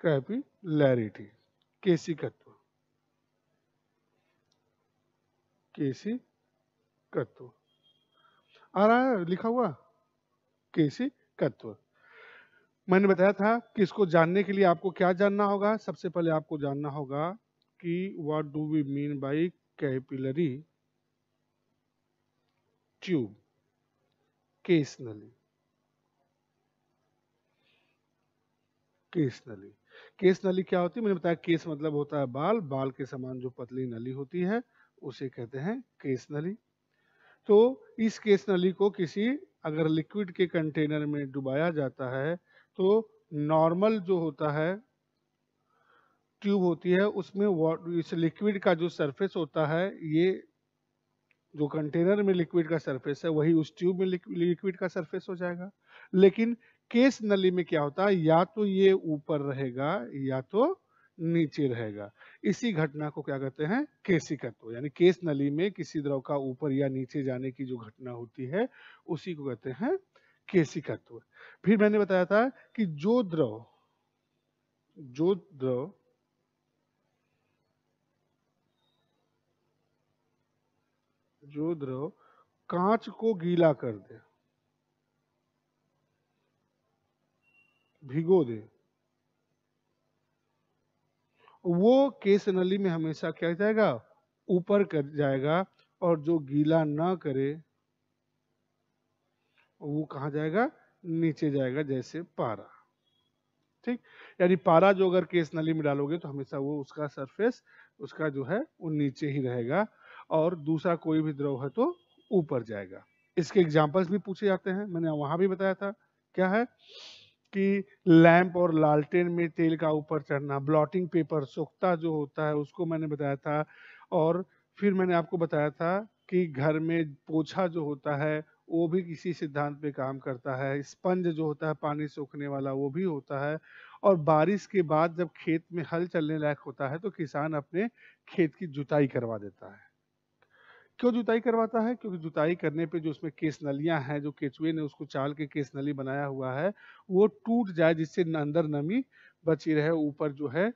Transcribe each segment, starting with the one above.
Capillarity केसिकत्व केसिकत्व आ रहा है, लिखा हुआ? केसिकत्व मैंने बताया था कि इसको जानने के लिए आपको क्या जानना होगा? सबसे पहले आपको जानना होगा कि what do we mean by capillary tube case नली केस नली केस नली क्या होती है? मैंने बताया केस मतलब होता है बाल बाल के समान जो पतली नली होती है, उसे कहते हैं केस नली। तो इस केस नली को किसी, अगर लिक्विड के कंटेनर में डुबाया जाता है तो नॉर्मल जो होता है, ट्यूब होती है, उसमें इस लिक्विड का जो सरफेस होता है, ये जो कंटेनर में लिक्विड का सरफेस है, वही उस ट्यूब में लिक्विड का सरफेस हो जाएगा। लेकिन केस नली में क्या होता है? या तो ये ऊपर रहेगा, या तो नीचे रहेगा। इसी घटना को क्या कहते हैं? केसिकत्व। यानी केस नली में किसी द्रव का ऊपर या नीचे जाने की जो घटना होती है, उसी को कहते हैं केसिकत्व। फिर मैंने बताया था कि जो द्रव जो द्रव जो द्रव कांच को गीला कर दे भिगो दे। वो केस नली में हमेशा क्या जाएगा? ऊपर कर जाएगा और जो गीला ना करे, वो कहा जाएगा? नीचे जाएगा, जैसे पारा। ठीक? यानी पारा जो अगर केस नली में डालोगे तो हमेशा वो उसका सरफेस उसका जो है, वो नीचे ही रहेगा और दूसरा कोई भी द्रव है तो ऊपर जाएगा। इसके एग्जाम्पल्स भी पूछे जाते हैं। मैंने वहाँ भी बताया था। क्या है? कि लैंप और लालटेन में तेल का ऊपर चढ़ना, ब्लॉटिंग पेपर, सोखता जो होता है, उसको मैंने बताया था। और फिर मैंने आपको बताया था कि घर में पोछा जो होता है, वो भी किसी सिद्धांत पे काम करता है। स्पंज जो होता है, पानी सोखने वाला, वो भी होता है। और बारिश के बाद जब खेत में हल चलने लायक होता है तो किसान अपने खेत की जुताई करवा देता है। क्यों जुताई करवाता है? क्योंकि जुताई करने पे जो उसमें केस नलियाँ हैं, जो केचुए ने उसको चाल के केस नली बनाया हुआ है, वो टूट जाए जिससे अंदर नमी बची रहे, ऊपर जो है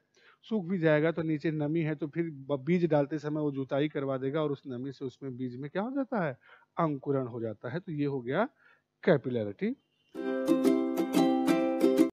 सूख भी जाएगा तो नीचे नमी है तो फिर बीज डालते समय वो जुताई करवा देगा और उस नमी से उसमें बीज में क्या हो जाता है? अंकुरण हो जाता है तो ये हो गया कैपिलरिटी।